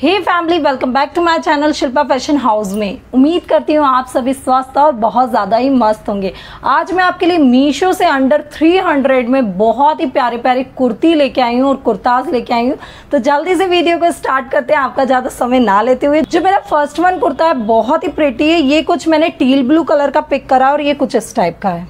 Hey family welcome back to my channel Shilpa fashion house में। उम्मीद करती हूँ आप सभी स्वस्थ और बहुत ज़्यादा ही मस्त होंगे। आज मैं आपके लिए मीशो से अंडर 300 में बहुत ही प्यारे प्यारे कुर्ती लेके आई हूँ और कुर्ताज लेके आई हूँ। तो जल्दी से वीडियो को स्टार्ट करते हैं, आपका ज़्यादा समय ना लेते हुए। जो मेरा फ़र्स्ट वन कुर्ता है, बहुत ही प्रेटी है। ये कुछ मैंने टील ब्लू कलर का पिक करा और ये कुछ इस टाइप का है।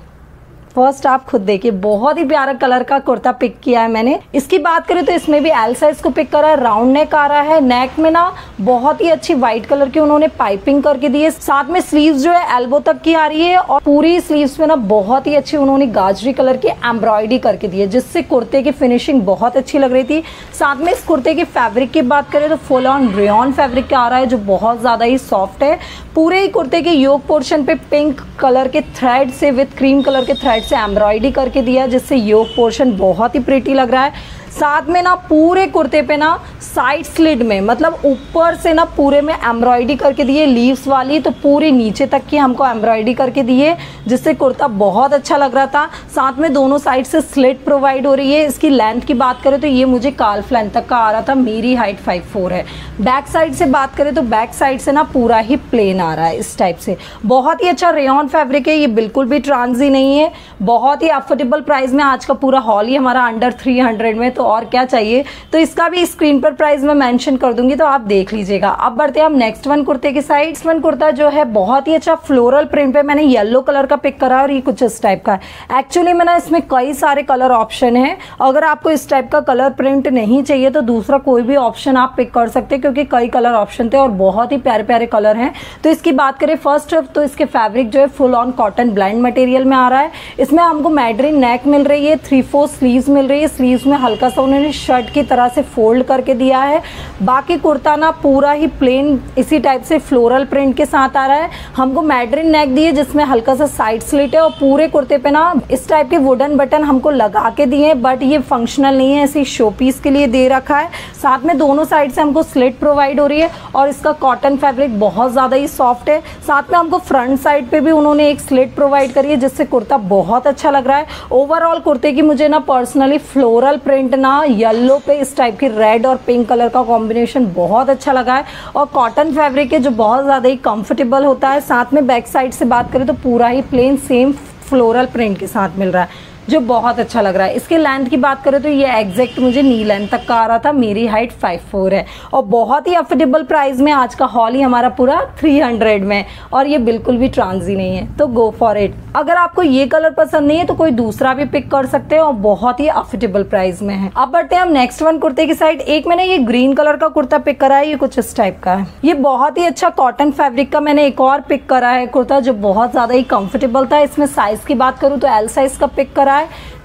फ़र्स्ट आप खुद देखिए, बहुत ही प्यारा कलर का कुर्ता पिक किया है मैंने। इसकी बात करें तो इसमें भी एल साइज़ को पिक करा है राउंड नेक आ रहा है। नेक में ना बहुत ही अच्छी व्हाइट कलर की उन्होंने पाइपिंग करके दी है। साथ में स्लीव जो है एल्बो तक की आ रही है और पूरी स्लीव्स में ना बहुत ही अच्छी उन्होंने गाजरी कलर की एम्ब्रॉयडरी करके दी है, जिससे कुर्ते की फिनिशिंग बहुत अच्छी लग रही थी। साथ में इस कुर्ते की फैब्रिक की बात करें तो फुल ऑन रेन फैब्रिक का आ रहा है, जो बहुत ज़्यादा ही सॉफ्ट है। पूरे ही कुर्ते के योग पोर्शन पे पिंक कलर के थ्रेड से विथ क्रीम कलर के थ्रेड से एम्ब्रॉयडरी करके दिया जिससे योग पोर्शन बहुत ही प्रिटी लग रहा है। साथ में ना पूरे कुर्ते पे ना साइड स्लिड में मतलब ऊपर से ना पूरे में एम्ब्रॉयडरी करके दिए लीव्स वाली तो पूरे नीचे तक की हमको एम्ब्रॉयडरी करके दिए, जिससे कुर्ता बहुत अच्छा लग रहा था। साथ में दोनों साइड से स्लिट प्रोवाइड हो रही है। इसकी लेंथ की बात करें तो ये मुझे काल्फ लेंथ तक का आ रहा था, मेरी हाइट फाइव फोर है। बैक साइड से बात करें तो बैक साइड से ना पूरा ही प्लेन आ रहा है इस टाइप से। बहुत ही अच्छा रेन फैब्रिक है, ये बिल्कुल भी ट्रांसी नहीं है। बहुत ही अफोर्डेबल प्राइस में आज का पूरा हॉल ही हमारा अंडर थ्री हंड्रेड में तो और क्या चाहिए? तो इसका भी स्क्रीन पर प्राइस मैं मेंशन कर दूँगी तो आप देख लीजिएगा। अब बढ़ते हैं हम नेक्स्ट वन कुर्ते की साइड वन कुर्ता जो है, बहुत ही अच्छा फ्लोरल प्रिंट पे मैंने येलो कलर का पिक करा और ये कुछ इस टाइप का एक्चुअली मैंने इसमें कई सारे कलर ऑप्शन है। अगर आपको इस टाइप का कलर प्रिंट नहीं चाहिए तो दूसरा कोई भी ऑप्शन आप पिक कर सकते हैं, क्योंकि कई कलर ऑप्शन थे और बहुत ही प्यारे प्यारे कलर हैं। तो इसकी बात करें फ़र्स्ट तो इसके फैब्रिक जो है full on cotton blend material में आ रहा है। इसमें हमको मैड्रिन नेक मिल रही है थ्री फोर स्लीव्स मिल रही है। स्लीव्स में हल्का सा उन्होंने शर्ट की तरह से फोल्ड करके दिया है। बाकी कुर्ता ना पूरा ही प्लेन इसी टाइप से फ्लोरल प्रिंट के साथ आ रहा है। हमको मैड्रिन नेक दिए जिसमें हल्का सा साइड स्लिट है और पूरे कुर्ते पे ना इस टाइप के वुडन बटन हमको लगा के दिए बट ये फंक्शनल नहीं है ऐसे शो पीस के लिए दे रखा है। साथ में दोनों साइड से हमको स्लिट प्रोवाइड हो रही है और इसका कॉटन फैब्रिक बहुत ज़्यादा ही सॉफ्ट है। साथ में हमको फ्रंट साइड पे भी उन्होंने एक स्लिट प्रोवाइड करी है, जिससे कुर्ता बहुत अच्छा लग रहा है। ओवरऑल कुर्ते की मुझे ना पर्सनली फ्लोरल प्रिंट ना येलो पे इस टाइप की रेड और पिंक कलर का कॉम्बिनेशन बहुत अच्छा लगा है। और कॉटन फैब्रिक है जो बहुत ज़्यादा ही कंफर्टेबल होता है, साथ में बैक साइड से बात करें तो पूरा ही प्लेन सेम फ्लोरल प्रिंट के साथ मिल रहा है। जो बहुत अच्छा लग रहा है। इसके लेंथ की बात करें तो ये एग्जैक्ट मुझे नी लेंथ तक का आ रहा था, मेरी हाइट फाइव फोर है। और बहुत ही अफोर्डेबल प्राइस में आज का हॉल ही हमारा पूरा थ्री हंड्रेड में और ये बिल्कुल भी ट्रांसी नहीं है तो गो फॉर इट अगर आपको ये कलर पसंद नहीं है तो कोई दूसरा भी पिक कर सकते हैं और बहुत ही अफोर्डेबल प्राइस में है। अब बढ़ते हैं हम नेक्स्ट वन कुर्ते की साइड एक मैंने ये ग्रीन कलर का कुर्ता पिक करा है, ये कुछ इस टाइप का है। ये बहुत ही अच्छा कॉटन फैब्रिक का मैंने एक और पिक करा है कुर्ता, जो बहुत ज़्यादा ही कंफर्टेबल था। इसमें साइज़ की बात करूँ तो एल साइज़ का पिक करा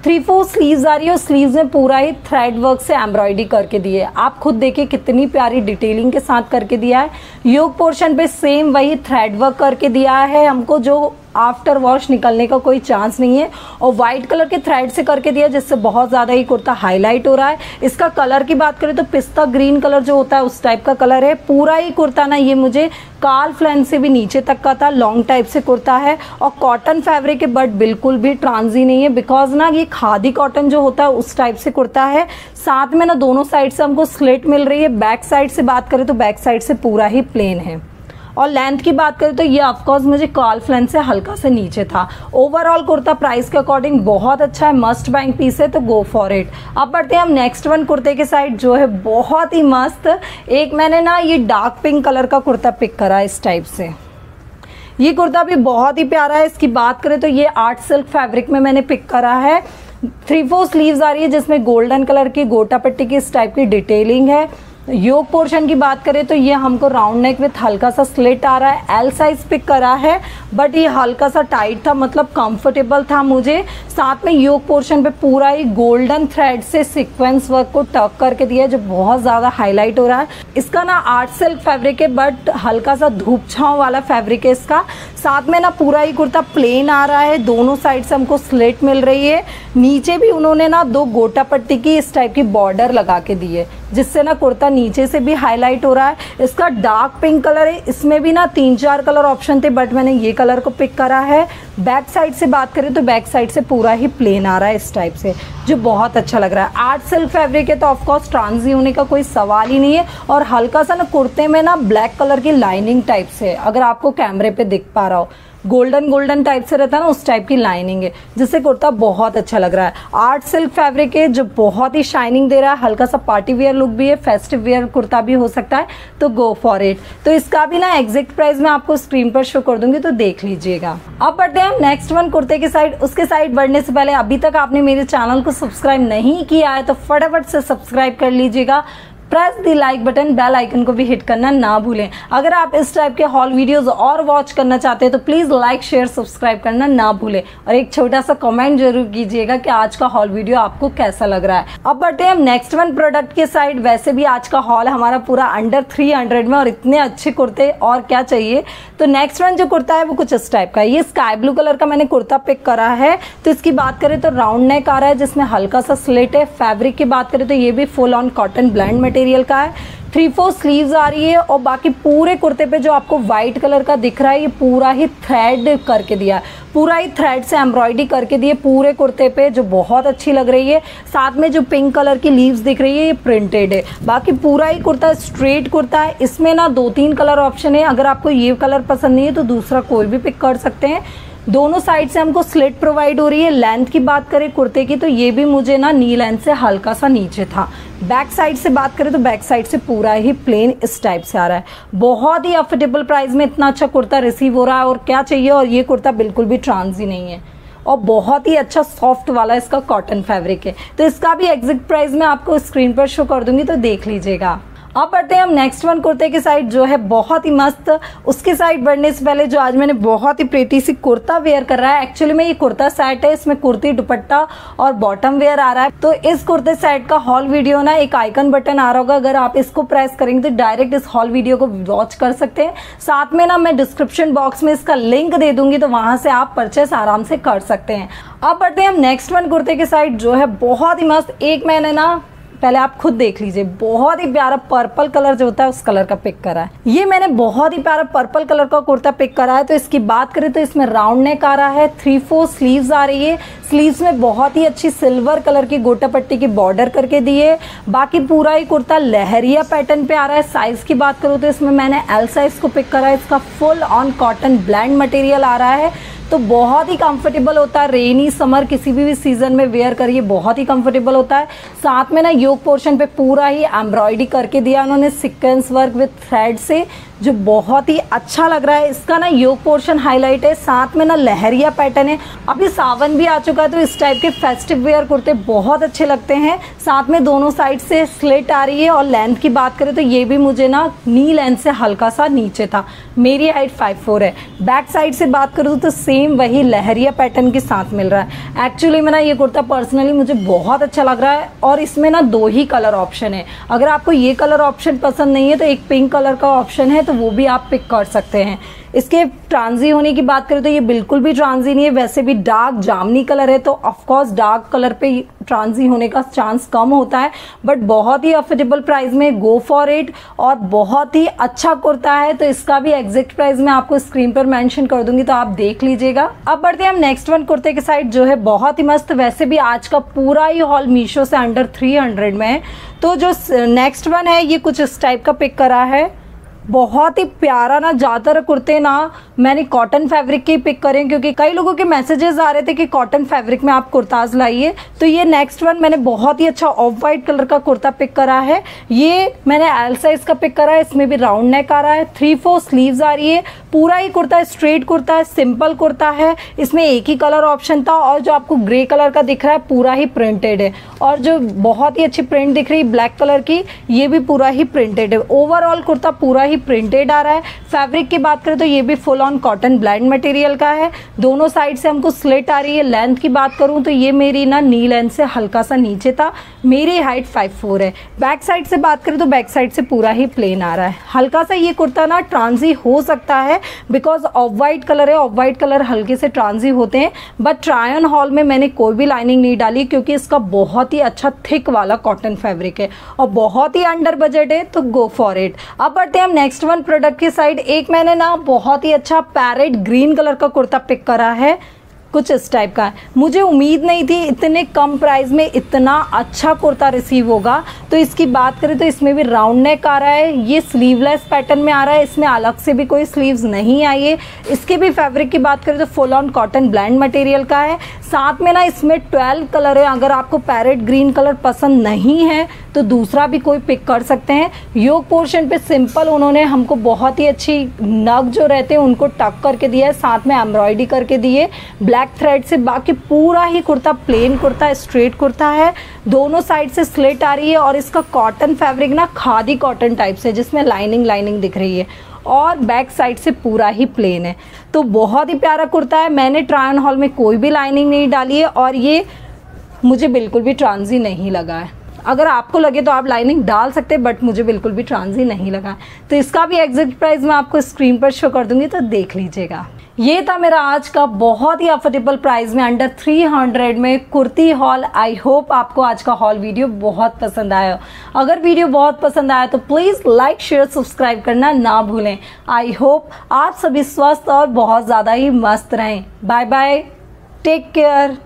थ्री फोर स्लीव आ रही है और स्लीव में पूरा ही थ्रेड वर्क से एम्ब्रॉयडरी करके दी है। आप खुद देखिए कितनी प्यारी डिटेलिंग के साथ करके दिया है। योग पोर्शन पे सेम वही थ्रेड वर्क करके दिया है। हमको जो आफ्टर वॉश निकलने का कोई चांस नहीं है। और वाइट कलर के थ्रेड से करके दिया, जिससे बहुत ज़्यादा ही कुर्ता हाईलाइट हो रहा है। इसका कलर की बात करें तो पिस्ता ग्रीन कलर जो होता है, उस टाइप का कलर है। पूरा ही कुर्ता ना, ये मुझे काल फ्लैन से भी नीचे तक का था लॉन्ग टाइप से कुर्ता है। और कॉटन फैब्रिक है बट बिल्कुल भी ट्रांजी नहीं है। बिकॉज़ ना, ये खादी कॉटन जो होता है, उस टाइप से कुर्ता है। साथ में ना, दोनों साइड से हमको स्लिट मिल रही है। बैक साइड से बात करें तो बैक साइड से पूरा ही प्लेन है। और लेंथ की बात करें तो ये ऑफकोर्स मुझे कॉल्फ लेंथ से हल्का से नीचे था। ओवरऑल कुर्ता प्राइस के अकॉर्डिंग बहुत अच्छा है मस्ट बैंक पीस है तो गो फॉर इट अब बढ़ते हैं हम नेक्स्ट वन कुर्ते के साइड जो है बहुत ही मस्त। एक मैंने ना ये डार्क पिंक कलर का कुर्ता पिक करा इस टाइप से। ये कुर्ता भी बहुत ही प्यारा है। इसकी बात करें तो ये आर्ट सिल्क फैब्रिक में मैंने पिक करा है। थ्री फोर स्लीव्स आ रही है, जिसमें गोल्डन कलर की, गोटा पट्टी की, इस टाइप की डिटेलिंग है। योग पोर्शन की बात करें तो ये हमको राउंड नेक विथ हल्का सा स्लिट आ रहा है। एल साइज़ पिक करा है बट ये हल्का सा टाइट था मतलब कंफर्टेबल था मुझे। साथ में योग पोर्शन पे पूरा ही गोल्डन थ्रेड से सीक्वेंस वर्क को टक करके दिया है, जो बहुत ज़्यादा हाईलाइट हो रहा है। इसका ना आर्ट सिल्क फैब्रिक है बट हल्का सा धूप छाँव वाला फैब्रिक है इसका। साथ में ना पूरा ही कुर्ता प्लेन आ रहा है। दोनों साइड से हमको स्लेट मिल रही है। नीचे भी उन्होंने ना दो गोटा पट्टी की इस टाइप की बॉर्डर लगा के दी है, जिससे ना कुर्ता नीचे से भी हाईलाइट हो रहा है। इसका डार्क पिंक कलर है। इसमें भी ना तीन चार कलर ऑप्शन थे बट मैंने ये कलर को पिक करा है। बैक साइड से बात करें तो बैक साइड से पूरा ही प्लेन आ रहा है इस टाइप से, जो बहुत अच्छा लग रहा है। आर्ट सिल्क फैब्रिक है तो ऑफकोर्स ट्रांजी होने का कोई सवाल ही नहीं है। और हल्का सा ना कुर्ते में ना ब्लैक कलर की लाइनिंग टाइप से, अगर आपको कैमरे पे दिख पा रहा हो। गोल्डन गोल्डन टाइप से रहता है ना, उस टाइप की लाइनिंग है। जिससे कुर्ता बहुत अच्छा लग रहा है। आर्ट सिल्क फैब्रिक है, जो बहुत ही शाइनिंग दे रहा है। हल्का सा पार्टी वेयर लुक भी है फेस्टिव वेयर कुर्ता भी हो सकता है। तो गो फॉर इट तो इसका भी ना एग्जैक्ट प्राइस मैं आपको स्क्रीन पर शो कर दूँगी तो देख लीजिएगा। अब बढ़ते हैं नेक्स्ट वन कुर्ते की साइड उसके साइड बढ़ने से पहले, अभी तक आपने मेरे चैनल को सब्सक्राइब नहीं किया है तो फटाफट से सब्सक्राइब कर लीजिएगा। Press the like button bell icon को भी हिट करना ना भूलें। अगर आप इस टाइप के हॉल वीडियोस और वॉच करना चाहते हैं तो प्लीज़ लाइक शेयर सब्सक्राइब करना ना भूलें। और एक छोटा सा कमेंट ज़रूर कीजिएगा कि आज का हॉल वीडियो आपको कैसा लग रहा है। अब बढ़ते हम नेक्स्ट वन प्रोडक्ट के साइड वैसे भी आज का हॉल हमारा पूरा अंडर थ्री में और इतने अच्छे कुर्ते और क्या चाहिए? तो नेक्स्ट वन जो कुर्ता है, वो कुछ इस टाइप का है। ये स्काई ब्लू कलर का मैंने कुर्ता पिक करा है। तो इसकी बात करें तो राउंड नेक आ रहा है, जिसमें हल्का सा स्लेट है। फैब्रिक की बात करें तो ये भी full on cotton blend material का है। थ्री फोर स्लीव्स आ रही है और बाकी पूरे कुर्ते पे जो आपको व्हाइट कलर का दिख रहा है, ये पूरा ही थ्रेड करके दिया है। पूरा ही थ्रेड से एम्ब्रॉयडरी करके दिए पूरे कुर्ते पे, जो बहुत अच्छी लग रही है। साथ में जो पिंक कलर की लीव्स दिख रही है, ये प्रिंटेड है। बाकी पूरा ही कुर्ता स्ट्रेट कुर्ता है। इसमें ना दो तीन कलर ऑप्शन है। अगर आपको ये कलर पसंद नहीं है तो दूसरा कोई भी पिक कर सकते हैं। दोनों साइड से हमको स्लिट प्रोवाइड हो रही है। लेंथ की बात करें कुर्ते की तो ये भी मुझे ना नी लेंथ से हल्का सा नीचे था। बैक साइड से बात करें तो बैक साइड से पूरा ही प्लेन इस टाइप से आ रहा है। बहुत ही अफोर्डेबल प्राइस में इतना अच्छा कुर्ता रिसीव हो रहा है और क्या चाहिए? और ये कुर्ता बिल्कुल भी ट्रांसी नहीं है। और बहुत ही अच्छा सॉफ्ट वाला इसका कॉटन फैब्रिक है। तो इसका भी एग्जिट प्राइस मैं आपको स्क्रीन पर शो कर दूँगी तो देख लीजिएगा। अब बढ़ते हैं हम नेक्स्ट वन कुर्ते की साइड जो है बहुत ही मस्त। उसके साइड बढ़ने से पहले जो आज मैंने बहुत ही प्रीति सी कुर्ता वेयर कर रहा है। एक्चुअली में ये कुर्ता सेट है, इसमें कुर्ती दुपट्टा और बॉटम वेयर आ रहा है। तो इस कुर्ते सेट का हॉल वीडियो ना एक आइकन बटन आ रहा होगा। अगर आप इसको प्रेस करेंगे तो डायरेक्ट इस हॉल वीडियो को वॉच कर सकते हैं। साथ में ना मैं डिस्क्रिप्शन बॉक्स में इसका लिंक दे दूँगी तो वहाँ से आप परचेस आराम से कर सकते हैं। अब बढ़ते हैं हम नेक्स्ट वन कुर्ते की साइड जो है बहुत ही मस्त। एक मैंने ना पहले आप खुद देख लीजिए, बहुत ही प्यारा पर्पल कलर जो होता है, उस कलर का पिक करा है। ये मैंने बहुत ही प्यारा पर्पल कलर का कुर्ता पिक करा है तो इसकी बात करें तो इसमें राउंड नेक आ रहा है थ्री फोर स्लीव्स आ रही है। स्लीव्स में बहुत ही अच्छी सिल्वर कलर की गोटा पट्टी की बॉर्डर करके दी है। बाकी पूरा ही कुर्ता लहरिया पैटर्न पे आ रहा है। साइज़ की बात करूँ तो इसमें मैंने एल साइज़ को पिक करा है, इसका full on cotton blend material आ रहा है। तो बहुत ही कंफर्टेबल होता है। रेनी समर किसी भी, भी सीज़न में वेयर करिए बहुत ही कंफर्टेबल होता है। साथ में ना योग पोर्शन पे पूरा ही एम्ब्रॉयडरी करके दिया उन्होंने सिक्वेंस वर्क विथ थ्रेड से। जो बहुत ही अच्छा लग रहा है। इसका ना योग पोर्शन हाईलाइट है। साथ में ना लहरिया पैटर्न है। अभी सावन भी आ चुका है तो इस टाइप के फेस्टिव वेयर कुर्ते बहुत अच्छे लगते हैं। साथ में दोनों साइड से स्लेट आ रही है और लेंथ की बात करें तो ये भी मुझे ना नी लेंथ से हल्का सा नीचे था। मेरी हाइट फाइव फोर है। बैक साइड से बात करूँ तो सेम वही लहरिया पैटर्न के साथ मिल रहा है। एक्चुअली में ना ये कुर्ता पर्सनली मुझे बहुत अच्छा लग रहा है और इसमें ना दो ही कलर ऑप्शन है। अगर आपको ये कलर ऑप्शन पसंद नहीं है तो एक पिंक कलर का ऑप्शन है तो वो भी आप पिक कर सकते हैं। इसके ट्रांजी होने की बात करें तो ये बिल्कुल भी ट्रांजी नहीं है, वैसे भी डार्क जामनी कलर है तो ऑफकोर्स डार्क कलर पे ट्रांजी होने का चांस कम होता है बट बहुत ही अफोर्डेबल प्राइस में गो फॉर इट और बहुत ही अच्छा कुर्ता है तो इसका भी एग्जैक्ट प्राइस मैं आपको स्क्रीन पर मेंशन कर दूँगी तो आप देख लीजिएगा। अब बढ़ते हैं हम नेक्स्ट वन कुर्ते के साइड जो है बहुत ही मस्त, वैसे भी आज का पूरा ही हॉल मीशो से अंडर थ्री में है। तो जो नेक्स्ट वन है, ये कुछ इस टाइप का पिक करा है। बहुत ही प्यारा ना ज़्यादातर कुर्ते ना मैंने कॉटन फैब्रिक के पिक करे क्योंकि कई लोगों के मैसेजेस आ रहे थे कि कॉटन फैब्रिक में आप कुर्ताज लाइए। तो ये नेक्स्ट वन मैंने बहुत ही अच्छा ऑफ़ वाइट कलर का कुर्ता पिक करा है। ये मैंने एल साइज़ का पिक करा है, इसमें भी राउंड नेक आ रहा है। थ्री फोर स्लीव्स आ रही है। पूरा ही कुर्ता स्ट्रेट कुर्ता है सिंपल कुर्ता है। इसमें एक ही कलर ऑप्शन था और जो आपको ग्रे कलर का दिख रहा है, पूरा ही प्रिंटेड है। और जो बहुत ही अच्छी प्रिंट दिख रही है ब्लैक कलर की, ये भी पूरा ही प्रिंटेड है। ओवरऑल कुर्ता पूरा ही प्रिंटेड आ रहा है। फैब्रिक की बात करें तो ये भी full on cotton blend material का है? दोनों साइड से हमको स्लिट आ रही है। लेंथ की बात करूँ तो ये मेरी ना नी लेंथ से हल्का सा नीचे था। मेरी हाइट फाइव फोर है। बैक साइड से बात करें तो बैक साइड से पूरा ही प्लेन आ रहा है। हल्का सा ये कुर्ता ना ट्रांजी हो सकता है बिकॉज़ ऑफ़ वाइट कलर है। ऑफ़ वाइट कलर हल्के से ट्रांजी होते हैं। बट ट्रायन हॉल में मैंने कोई भी लाइनिंग नहीं डाली क्योंकि इसका बहुत ही अच्छा थिक वाला कॉटन फैब्रिक है। और बहुत ही अंडर बजट है तो गो फॉर इट अब बढ़ते हैं हम नेक्स्ट वन प्रोडक्ट की साइड एक मैंने ना बहुत ही अच्छा पैरेट ग्रीन कलर का कुर्ता पिक करा है। कुछ इस टाइप का है। मुझे उम्मीद नहीं थी इतने कम प्राइस में इतना अच्छा कुर्ता रिसीव होगा। तो इसकी बात करें तो इसमें भी राउंड नेक आ रहा है। ये स्लीवलेस पैटर्न में आ रहा है। इसमें अलग से भी कोई स्लीव्स नहीं आई है। इसके भी फैब्रिक की बात करें तो full on cotton blend material का है। साथ में ना इसमें ट्वेल्व कलर है। अगर आपको पैरेट ग्रीन कलर पसंद नहीं है तो दूसरा भी कोई पिक कर सकते हैं। योग पोर्शन पे सिंपल उन्होंने हमको बहुत ही अच्छी नग जो रहते हैं, उनको टक करके दिया है, साथ में एम्ब्रॉयडरी करके दिए। ब्लैक थ्रेड से बाकी पूरा ही कुर्ता प्लेन कुर्ता स्ट्रेट कुर्ता है। दोनों साइड से स्लिट आ रही है और इसका कॉटन फैब्रिक ना खादी कॉटन टाइप से, जिसमें लाइनिंग लाइनिंग दिख रही है। और बैक साइड से पूरा ही प्लेन है। तो बहुत ही प्यारा कुर्ता है। मैंने ट्रायन हॉल में कोई भी लाइनिंग नहीं डाली है और ये मुझे बिल्कुल भी ट्रांजी नहीं लगा है। अगर आपको लगे तो आप लाइनिंग डाल सकते हैं बट मुझे बिल्कुल भी ट्रांजी नहीं लगा। तो इसका भी एग्जैक्ट प्राइस मैं आपको स्क्रीन पर शो कर दूँगी तो देख लीजिएगा। ये था मेरा आज का बहुत ही अफोर्डेबल प्राइस में अंडर 300 में कुर्ती हॉल आई होप आपको आज का हॉल वीडियो बहुत पसंद आया अगर वीडियो बहुत पसंद आया तो प्लीज़ लाइक शेयर सब्सक्राइब करना ना भूलें। आई होप आप सभी स्वस्थ और बहुत ज़्यादा ही मस्त रहें। Bye bye take care